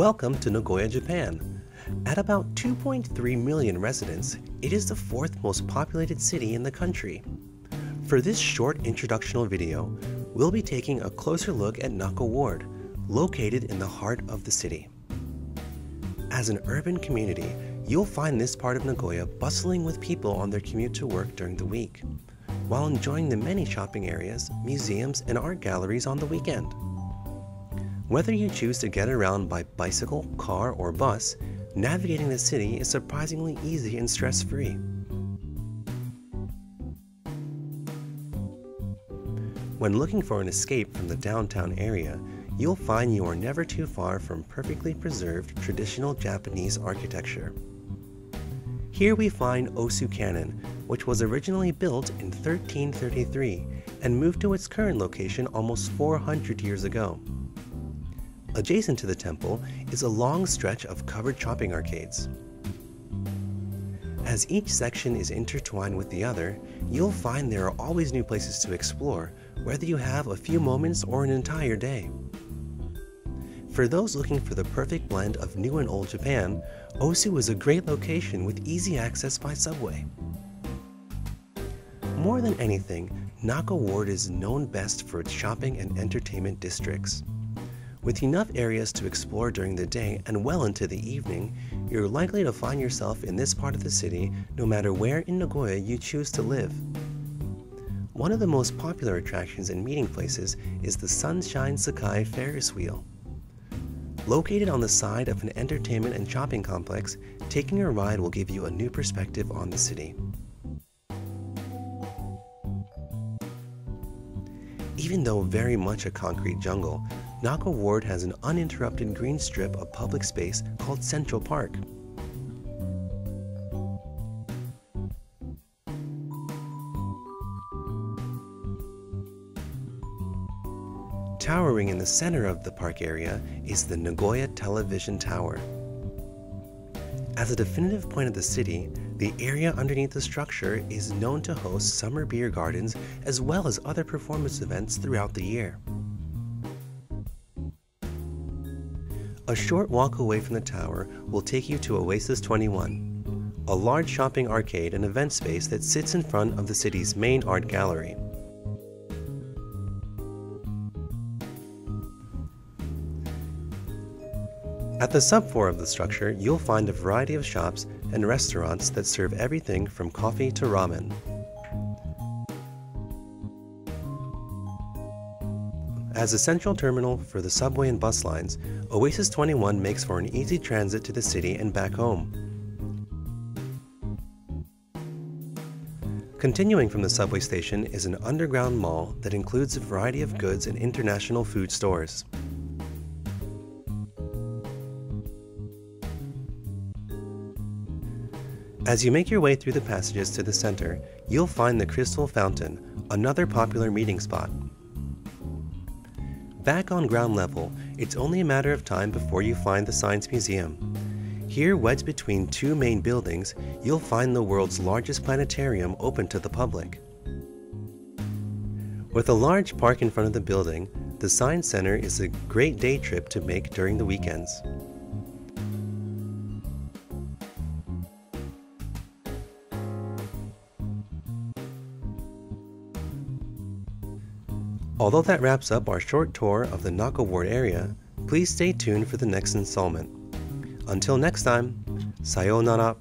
Welcome to Nagoya, Japan. At about 2.3 million residents, it is the fourth most populated city in the country. For this short introductional video, we'll be taking a closer look at Naka Ward, located in the heart of the city. As an urban community, you'll find this part of Nagoya bustling with people on their commute to work during the week, while enjoying the many shopping areas, museums, and art galleries on the weekend. Whether you choose to get around by bicycle, car, or bus, navigating the city is surprisingly easy and stress free. When looking for an escape from the downtown area, you'll find you are never too far from perfectly preserved traditional Japanese architecture. Here we find Osu Kannon, which was originally built in 1333 and moved to its current location almost 400 years ago. Adjacent to the temple is a long stretch of covered shopping arcades. As each section is intertwined with the other, you'll find there are always new places to explore, whether you have a few moments or an entire day. For those looking for the perfect blend of new and old Japan, Osu is a great location with easy access by subway. More than anything, Naka Ward is known best for its shopping and entertainment districts. With enough areas to explore during the day and well into the evening, you're likely to find yourself in this part of the city no matter where in Nagoya you choose to live. One of the most popular attractions and meeting places is the Sunshine Sakae Ferris Wheel. Located on the side of an entertainment and shopping complex, taking a ride will give you a new perspective on the city. Even though very much a concrete jungle, Naka Ward has an uninterrupted green strip of public space called Central Park. Towering in the center of the park area is the Nagoya Television Tower. As a definitive point of the city, the area underneath the structure is known to host summer beer gardens as well as other performance events throughout the year. A short walk away from the tower will take you to Oasis 21, a large shopping arcade and event space that sits in front of the city's main art gallery. At the subfloor of the structure, you'll find a variety of shops and restaurants that serve everything from coffee to ramen. As a central terminal for the subway and bus lines, Oasis 21 makes for an easy transit to the city and back home. Continuing from the subway station is an underground mall that includes a variety of goods and international food stores. As you make your way through the passages to the center, you'll find the Crystal Fountain, another popular meeting spot. Back on ground level, it's only a matter of time before you find the Science Museum. Here, wedged between two main buildings, you'll find the world's largest planetarium open to the public. With a large park in front of the building, the Science Center is a great day trip to make during the weekends. Although that wraps up our short tour of the Naka Ward area, please stay tuned for the next installment. Until next time, sayonara.